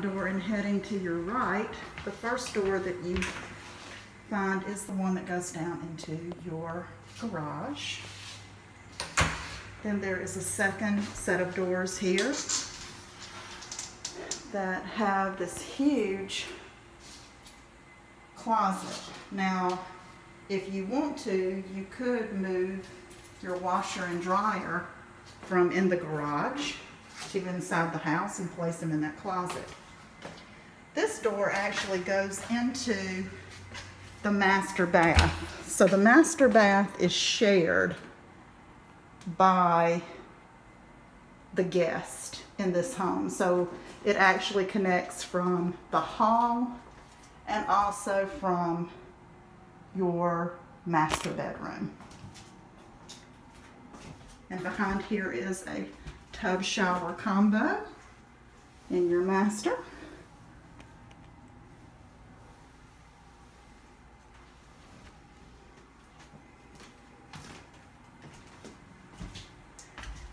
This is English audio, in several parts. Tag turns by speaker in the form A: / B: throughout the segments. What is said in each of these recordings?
A: door and heading to your right, the first door that you find is the one that goes down into your garage. Then there is a second set of doors here that have this huge closet. Now, if you want to, you could move your washer and dryer from in the garage to inside the house and place them in that closet. This door actually goes into the master bath. So the master bath is shared by the guest in this home. So it actually connects from the hall and also from your master bedroom. And behind here is a tub shower combo in your master.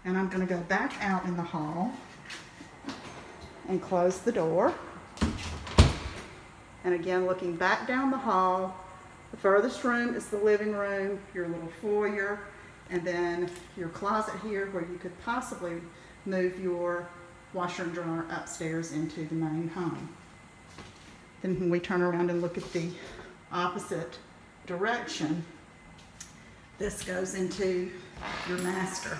A: And I'm gonna go back out in the hall and close the door. And again, looking back down the hall, the furthest room is the living room, your little foyer, and then your closet here where you could possibly move your washer and dryer upstairs into the main home. Then when we turn around and look at the opposite direction, this goes into your master.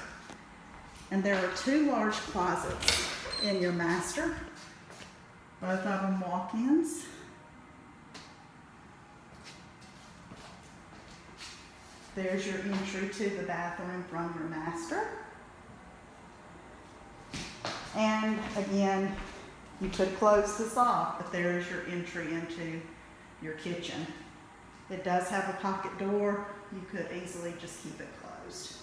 A: And there are two large closets in your master, both of them walk-ins. There's your entry to the bathroom from your master. And again, you could close this off, but there is your entry into your kitchen. It does have a pocket door. You could easily just keep it closed.